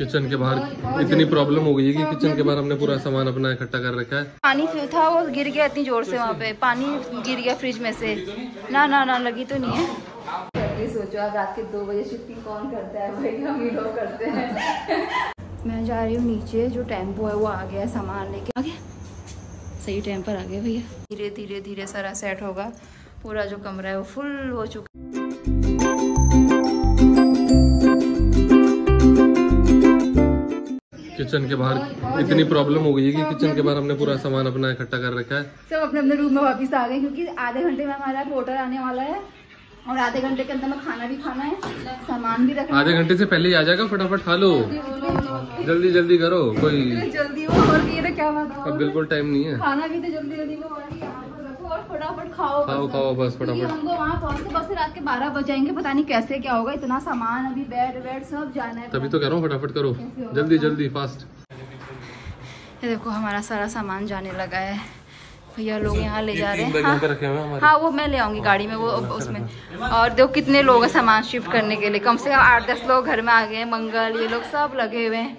Kitchen के बाहर इतनी प्रॉब्लम हो गई है कि किचन के बाहर हमने पूरा सामान अपना इकट्ठा कर रखा है। पानी फिर था वो गिर गया इतनी ज़ोर से वहाँ पे। पानी गिर गया फ्रिज में से। ना ना ना लगी तो नहीं है। सोचो आप रात के दो बजे शिफ्टिंग कौन करता है? भाई हम ही लोग करते हैं। मैं जा रही हूँ नीचे जो टेंपो है वो आ गया है सामान लेके। आ गया सही टाइम पर आ गया भैया। धीरे धीरे धीरे सारा सेट होगा। पूरा जो कमरा है वो फुल हो चुका। किचन के बाहर इतनी प्रॉब्लम हो गई है कि किचन के बाहर हमने पूरा सामान अपना इकट्ठा कर रखा है। सब अपने अपने रूम में वापस आ गए क्योंकि आधे घंटे में हमारा पोर्टर आने वाला है और आधे घंटे के अंदर में खाना भी खाना है सामान भी रखना आधे घंटे से पहले ही आ जाएगा फटाफट खा लो। जल्दी जल्दी करो कोई जल्दी हो और ये क्या बात अब बिल्कुल टाइम नहीं है। खाना भी तो जल्दी जल्दी में और यहाँ पर रखो और फटाफट खाओ खाओ बस। खाओ बस फटाफट। हमको वहाँ पहुँचते बस रात के बारह बज जाएँगे पता नहीं कैसे क्या होगा। इतना सामान अभी बेड वेड सब जाना है। तभी तो कह रहा हूँ फटाफट करो। जल्दी जल्दी फास्ट। ये देखो हमारा सारा सामान जाने लगा है। भैया लोग यहाँ ले जा रहे हैं। हाँ, रखे हुए हैं हमारे। हाँ वो मैं ले आऊँगी गाड़ी में वो उसमें। और देखो कितने लोग हैं सामान शिफ्ट करने के लिए। कम से कम आठ दस लोग घर में आ गए हैं मंगल ये लोग सब लगे हुए हैं।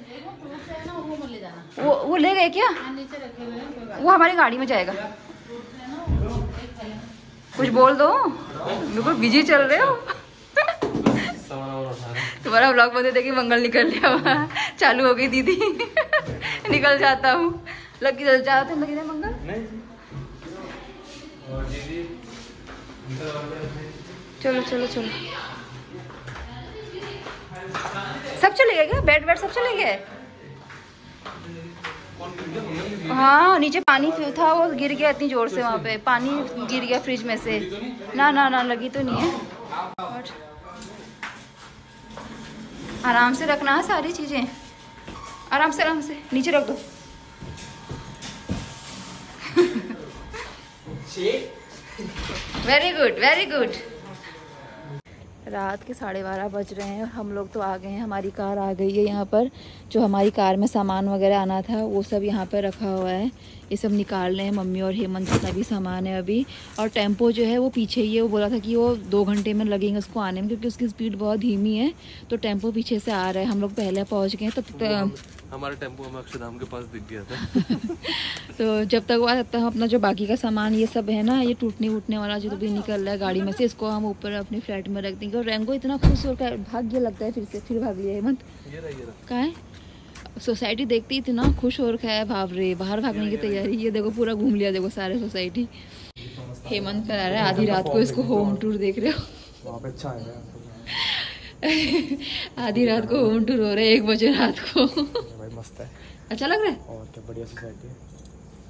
वो वो ले गए क्या? वो हमारी गाड़ी में जाएगा। कुछ बोल दो। बिल्कुल बिज़ी चल रहे हो। तुम्हारा ब्लॉग बंद देखिए मंगल निकल लिया चालू हो गई दीदी। निकल जाता हूँ। लगी चल जाते लगी ना मंगल। चलो चलो चलो। सब चले गए क्या? बेड वेड सब चले गए? हाँ नीचे पानी था वो गिर गया इतनी ज़ोर से वहाँ पे। पानी गिर गया फ्रिज में से। ना ना ना लगी तो नहीं है। और आराम से रखना है सारी चीज़ें। आराम से आराम से। नीचे रख दो। वेरी गुड वेरी गुड रात के साढ़े बारह बज रहे हैं और हम लोग तो आ गए हैं। हमारी कार आ गई है यहाँ पर। जो हमारी कार में सामान वगैरह आना था, वो सब यहाँ पर रखा हुआ है। ये सब निकाल रहे हैं मम्मी और हेमंत जितना भी सामान है अभी। और टेंपो जो है, वो पीछे ही है। वो बोला था कि वो दो घंटे में लगेंगे उसको आने में, क्योंकि उसकी स्पीड बहुत धीमी है। तो टेंपो पीछे से आ रहा है। हम लोग पहले पहुँच गए तब तक हमारे टेंपो हमें अक्षरधाम के पास दिख गया था। तो जब तक वो आ तक अपना जो बाकी का सामान ये सब है ना ये टूटने वूटने वाला जो भी निकल रहा है गाड़ी में से इसको हम ऊपर अपने फ्लैट में रख देंगे। और रेंगो इतना खुश होकर भाग गया लगता है फिर से फिर भाग लिया हेमंत। ये रहा ये रहा का है? सोसाइटी देखती इतना खुश हो रखा है भाव रे बाहर भागने की तैयारी ये देखो पूरा घूम लिया देखो सारे सोसाइटी हेमंत करा रहा है आधी रात को इसको होम टूर देख रहे हो। अच्छा आएगा आधी रात को होम टूर हो रहा है एक बजे रात को। मस्त है। अच्छा लग रहा है? और क्या बढ़िया सोसाइटी है।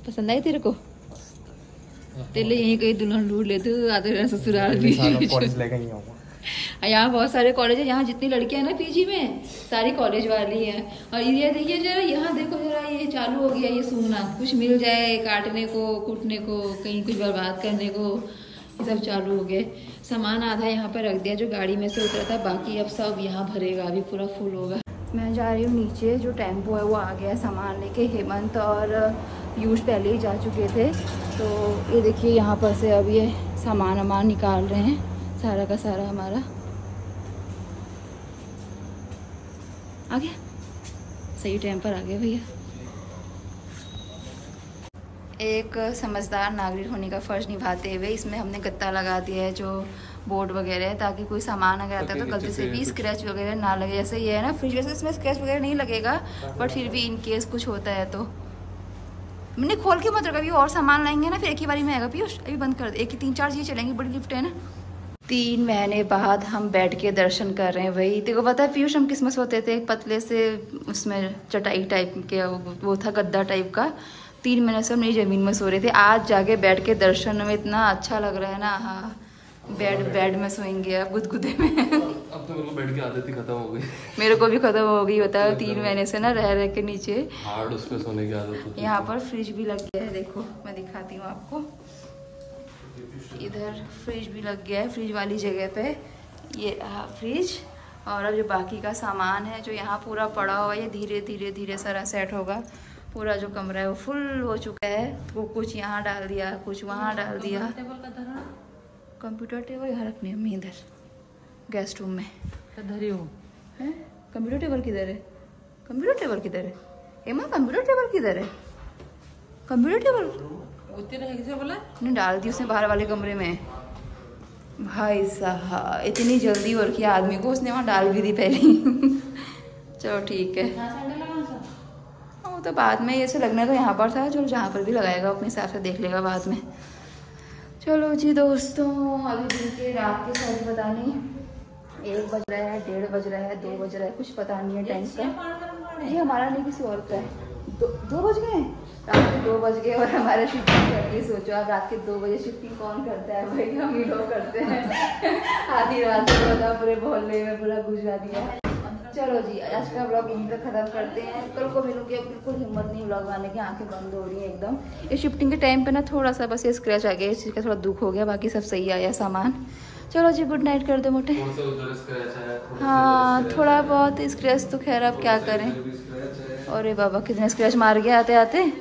पसंद आई तेरे को? तेरे लिए यहीं कहीं दुल्हन ढूंढ ले तू आते ससुराल भी ही यहाँ बहुत सारे कॉलेज है यहाँ जितनी लड़कियाँ हैं ना पीजी में सारी कॉलेज वाली हैं। और ये देखिए जरा यहाँ देखो जरा ये चालू हो गया ये सूंघना कुछ मिल जाए काटने को कूटने को कहीं कुछ बर्बाद करने को ये सब चालू हो गए। सामान आधा यहाँ पर रख दिया जो गाड़ी में से उतरा था बाकी अब सब यहाँ भरेगा अभी पूरा फुल होगा। मैं जा रही हूँ नीचे, जो टेंपो है वो आ गया है सामान लेके, हेमंत और पीयूष पहले ही जा चुके थे। तो ये देखिए यहाँ पर से अब ये सामान वामान निकाल रहे हैं, सारा का सारा हमारा। आ गया? सही टाइम पर आ गया भैया। एक समझदार नागरिक होने का फ़र्ज़ निभाते हुए इसमें हमने गत्ता लगा दिया है, जो बोर्ड वगैरह है ताकि कोई सामान अगर आता है तो गलती से भी स्क्रैच वगैरह ना लगे। जैसे ये है ना फ्रिज वैसे इसमें स्क्रैच वगैरह नहीं लगेगा बट फिर भी इन केस कुछ होता है तो। मैंने खोल के मत रखा अभी और सामान लाएँगे ना फिर एक ही बारी में आएगा। पीयूष अभी बंद कर दे। एक ही तीन चार चीज़ चलेंगी बड़ी लिफ्ट है ना। तीन महीने बाद हम बैठ के दर्शन कर रहे हैं वही तेको पता है पीयूष हम किसमें सोते थे एक पतले से उसमें चटाई टाइप के वो था गद्दा टाइप का। तीन महीने से हम नई ज़मीन में सो रहे थे। आज जाके बैठ के दर्शन में इतना अच्छा लग रहा है ना हाँ। बेड बेड में सोएँगे अब गुदगुदे में। अब तो मेरे को बैठ के आदत ही खत्म हो गई। मेरे को भी खत्म हो गई होता है तीन महीने से ना रह रह के नीचे। हार्ड उस पे सोने की आदत होती है। यहाँ पर फ्रिज भी लग गया है देखो मैं दिखाती हूँ आपको। इधर फ्रिज भी लग गया है फ्रिज वाली जगह पे। ये रहा फ्रिज और अब जो बाकी का सामान है जो यहाँ पूरा पड़ा हुआ है ये धीरे धीरे धीरे सारा सेट होगा। पूरा जो कमरा है वो फुल हो चुका है। तो कुछ यहाँ डाल दिया कुछ वहाँ डाल दिया। कंप्यूटर टेबल यहाँ रखने में इधर गेस्ट रूम में। धरी हो है? कंप्यूटर टेबल किधर है? कंप्यूटर टेबल किधर है? एमा कंप्यूटर टेबल किधर है? Computer table? बोला? ने डाल दी उसने बाहर वाले कमरे में। भाई साहब इतनी जल्दी वर्क किया आदमी को उसने वहाँ डाल भी दी पहले चलो ठीक है। हाँ, वो तो बाद में ऐसे लगना तो यहाँ पर था जो जहाँ पर भी लगाएगा अपने हिसाब से देख लेगा बाद में। चलो जी दोस्तों अभी दिन के रात के साथ पता नहीं एक बज रहा है डेढ़ बज रहा है दो बज रहा है कुछ पता नहीं है टाइम का। ये हमारा नहीं किसी और का है। दो, दो बज गए रात के दो बज गए और हमारे शिफ्टिंग रही सोचो आप रात के दो बजे शिफ्टिंग कौन करता है? भाई हम ही लोग करते हैं। आधी रात को पता पूरे मोहल्ले में पूरा गुजरा दिया चलो जी आज का ब्लॉग यहीं पे खत्म करते हैं। कल को मिलूँगी अब बिल्कुल हिम्मत नहीं ब्लॉग आने की आँखें बंद हो रही हैं एकदम। ये शिफ्टिंग के टाइम पे ना थोड़ा सा बस ये स्क्रैच आ गया इस चीज़ का थोड़ा दुख हो गया बाकी सब सही आया सामान। चलो जी गुड नाइट कर दो मोटे। थोड़ा सा उधर स्क्रैच है थोड़ा हाँ बहुत स्क्रैच तो खैर अब क्या करें। अरे बाबा कितने स्क्रैच मार गया आते आते।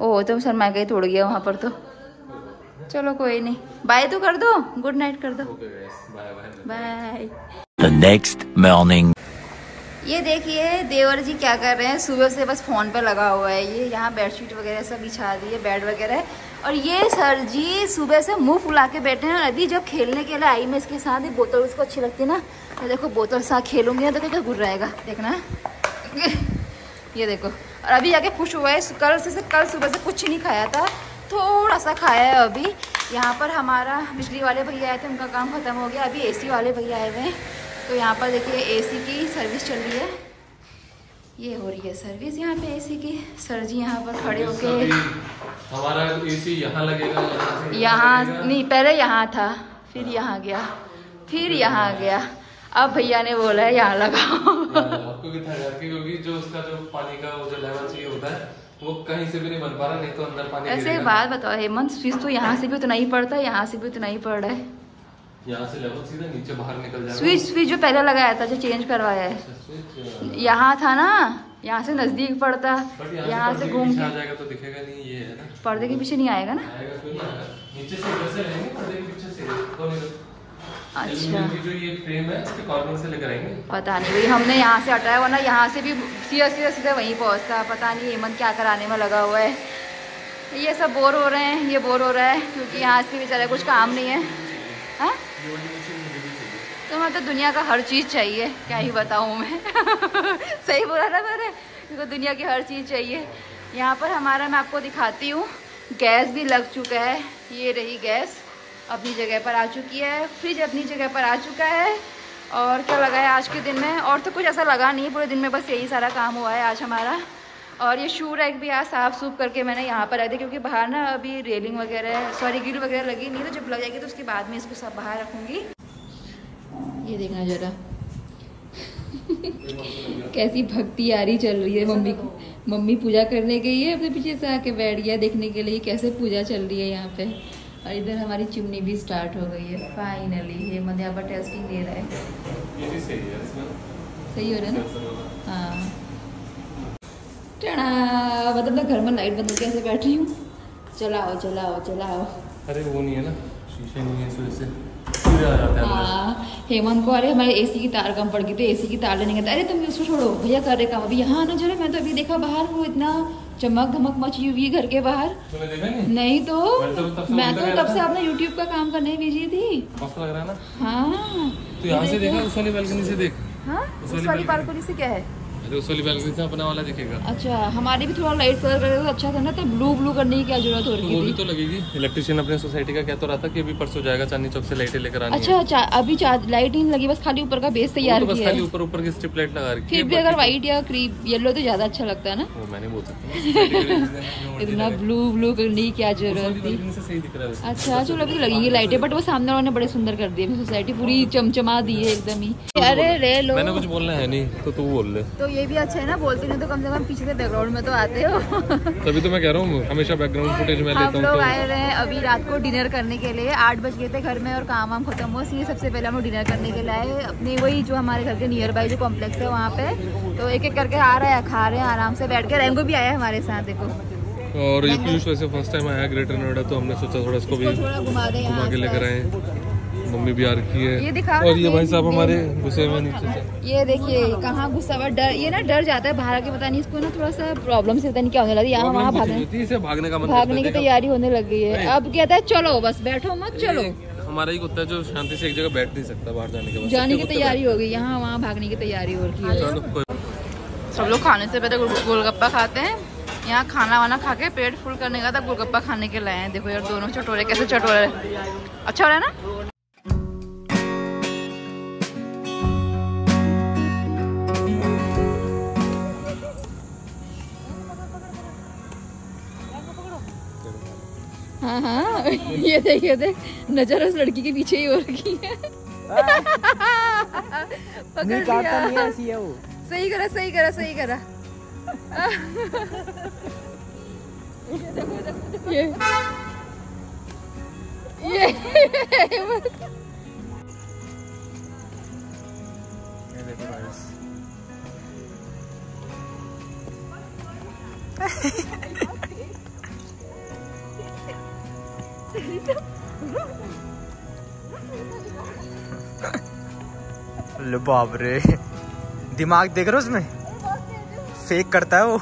ओ तो शर्मा गई तोड़ गया वहाँ पर तो। चलो कोई नहीं। बाय तो कर दो। गुड नाइट कर दो। Bye bye bye The next morning. ये देखिए, देवर जी क्या कर रहे हैं? सुबह से बस फ़ोन पे लगा हुआ है ये। यहाँ बेडशीट वगैरह सब बिछा दी है बेड वगैरह। और ये सर जी सुबह से मुँह फुला के बैठे हैं। और अभी जब खेलने के लिए आई मैं इसके साथ ही बोतल उसको अच्छी लगती है ना? तो देखो, बोतल साथ खेलूँगी ना तो क्या रहेगा? देखना। ये देखो। और अभी जाके खुश हुआ है। कल से कल सुबह से कुछ नहीं खाया था। थोड़ा सा खाया है अभी। यहाँ पर हमारा बिजली वाले भैया आए थे, उनका काम खत्म हो गया। अभी एसी वाले भैया आए हुए हैं। तो यहाँ पर देखिए एसी की सर्विस चल रही है। ये हो रही है सर्विस यहाँ पे एसी की। सर जी यहाँ पर खड़े होके हमारा एसी यहाँ लगेगा यहाँ। नहीं पहले यहाँ था फिर यहाँ गया फिर यहाँ गया। अब भैया ने बोला है यहाँ लगाओ। कि क्योंकि जो उसका जो पानी का वो जो लेवल चाहिए होता है वो कहीं से भी नहीं बन पा रहा नहीं तो अंदर पानी ऐसे बात बताओ हेमंत स्विच तो यहाँ से भी उतना ही पड़ता है यहाँ से भी उतना ही पड़ रहा है। यहाँ से लेवल सीधा नीचे बाहर निकल जाएगा स्विच स्विच जो पहले लगाया था जो चेंज करवाया है। अच्छा, यहाँ था ना यहाँ से नज़दीक पड़ता। यहाँ से घूम के। जाएगा तो दिखेगा नहीं ये है ना। पर्दे के पीछे नहीं आएगा ना? से पर्दे के पीछे से। अच्छा। जो ये फ्रेम है इसके कॉर्नर से लेकर आएँगे। पता नहीं भाई हमने यहाँ से हटाया वरना यहाँ से भी सीधा सीधा सीधा वहीं पहुँचता पता नहीं हेमंत क्या कराने में लगा हुआ है। ये सब बोर हो रहे हैं ये बोर हो रहा है क्योंकि यहाँ से बेचारा कुछ काम नहीं है। हाँ? तो मतलब दुनिया का हर चीज़ चाहिए, क्या ही बताऊँ मैं? सही बोला ना मैंने? क्योंकि दुनिया की हर चीज़ चाहिए। यहाँ पर हमारा मैं आपको दिखाती हूँ, गैस भी लग चुका है, ये रही गैस। अपनी जगह पर आ चुकी है, फ्रिज अपनी जगह पर आ चुका है। और क्या लगा है आज के दिन में? और तो कुछ ऐसा लगा नहीं, पूरे दिन में बस यही सारा काम हुआ है आज हमारा। और ये शू रैक भी आज साफ़ सूफ करके मैंने यहाँ पर रख दिया क्योंकि बाहर ना अभी रेलिंग वगैरह सॉरी ग्रिल वगैरह लगी नहीं तो जब लग जाएगी तो उसके बाद में इसको सब बाहर रखूँगी। ये देखना जरा। कैसी भक्ति आ रही चल रही है मम्मी की। मम्मी पूजा करने गई है अपने पीछे से आके बैठ गया देखने के लिए कैसे पूजा चल रही है यहाँ पे। और इधर हमारी चिमनी भी स्टार्ट हो गई है फाइनली ये मध्य यहाँ पर टेस्टिंग दे रहा है। सही हो रहा है ना? हाँ। टड़ा मतलब मैं घर में लाइट बंद करके ऐसे बैठ रही हूँ। चलाओ चलाओ चलाओ। अरे वो नहीं है ना शीशे नहीं है वजह से। है हाँ हेमंत को अरे हमारे एसी की तार कम पड़ गई थी एसी की तार लेने गए थे अरे तुम उसको छोड़ो भैया कर रहे काम। अभी यहाँ आना जरा मैं तो अभी देखा बाहर वो इतना चमक धमक मची हुई है घर के बाहर। नहीं? नहीं तो मैं तो तब से मैं तो तब से था। अपना यूट्यूब का काम करने थी। मस्त लग रहा है ना? हाँ। तो यहाँ से देखा उस वाली बालकनी से देख। हाँ? उस वाली बालकनी से क्या है? अरे उस वाली बालकनी से अपना वाला दिखेगा। अच्छा हमारी भी थोड़ा लाइट कलर करे तो अच्छा था ना तो ब्लू ब्लू करने की क्या ज़रूरत हो रही वो भी तो लगेगी। इलेक्ट्रिशियन अपने सोसाइटी का कह तो रहा था कि अभी परसों जाएगा चांदनी चौक से लाइटें लेकर आनी अच्छा चा, अभी चार्ज लाइट नहीं लगी बस खाली ऊपर का बेस तैयार तो बस खाली ऊपर ऊपर की स्ट्रिप लाइट लगा रखी फिर भी अगर व्हाइट या क्रीम येलो तो ज़्यादा अच्छा लगता है ना? तो- वो मैं बोल सकता। Society के reason है, जो मर्ज़ी इतना ब्लू ब्लू करने की क्या ज़रूरत थी है। अच्छा चलो अभी तो लगेंगी लाइटें बट वो सामने वालों ने बड़े सुंदर कर दिए सोसाइटी पूरी चमचमा दी है एकदम ही। अरे रे लो। मैंने कुछ बोलना है नहीं तो तू बोल ले। तो ये भी अच्छा है ना बोलते नहीं तो कम से कम पीछे से बैकग्राउंड में तो आते हो। तभी तो मैं कह रहा हूँ हमेशा बैकग्राउंड फुटेज में हम लोग आए हुए हैं अभी रात को डिनर करने के लिए। आठ बज गए थे घर में और काम वाम खत्म हुआ इसलिए सबसे पहले हम लोग डिनर करने के लिए आए। अपने वही जो हमारे घर के नियर बाई जो कॉम्प्लेक्स है वहाँ पे। तो एक एक करके आ रहे हैं खा रहे हैं आराम से बैठ के। रेंगो भी आया है हमारे साथ देखो। तो और ये पीयूष वैसे फ़र्स्ट टाइम आया ग्रेटर नोएडा तो हमने सोचा थोड़ा इसको भी घुमा के लेकर आए। मम्मी भी आ रखी है। ये दिखाओ और ये भाई साहब हमारे घुसे हुए नीचे ये देखिए कहाँ गुस्सा हुआ? डर ये ना डर जाता है बाहर के पता नहीं इसको ना थोड़ा सा प्रॉब्लम से पता नहीं क्या होने लगी। यहाँ वहाँ भागने भागने का भागने की तैयारी होने लग गई है। अब कहता है चलो बस बैठो मत चलो। हमारा ही कुत्ता है जो शांति से एक जगह बैठ नहीं सकता बाहर जाने के बाद। जाने की तैयारी हो गई यहाँ वहाँ भागने की तैयारी हो रही है। सब लोग खाने से पहले गोलगप्पा खाते हैं। यहाँ खाना वाना खा के पेट फुल करने का था गोलगप्पा खाने के लाए हैं। देखो यार दोनों चटोरे कैसे चटोरे। अच्छा हो रहा है ना? हाँ हाँ ये देख ये देख। नज़र उस लड़की के पीछे ही हो रखी है। पकड़ लिया। ऐसी है वो। सही करा सही करा सही करा। ये ये ये देखो लो बाप रे। दिमाग देख रहे हो उसमें? फेक करता है वो।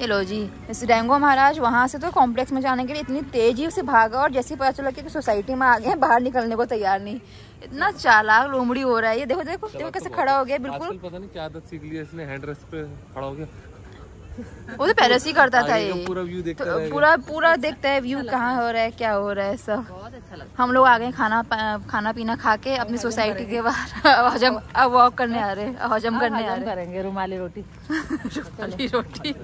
हेलो जी इस डेंगो महाराज वहाँ से तो कॉम्प्लेक्स में जाने के लिए इतनी तेज़ी से भागा और जैसे ही पता चला कि सोसाइटी में आ गए बाहर निकलने को तैयार नहीं। इतना चालाक लोमड़ी हो रहा है ये। देखो देखो देखो कैसे खड़ा हो गया बिल्कुल। पता नहीं क्या आदत सीख ली है इसने हैंड रेस्ट पे खड़ा हो गया। वो तो पहले से ही करता था ये। पूरा व्यू देखता तो। पूरा पूरा देखता है व्यू कहाँ हो रहा है क्या हो रहा है सब। हम लोग आ गए खाना खाना पीना खा के अपनी सोसाइटी के बाहर हजम अब वॉक करने आ रहे हैं हजम करने आ रहे करेंगे रुमाली रोटी। रुमाली रोटी।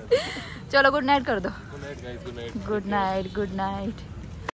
चलो गुड नाइट कर दो। Good night guys good night good night good night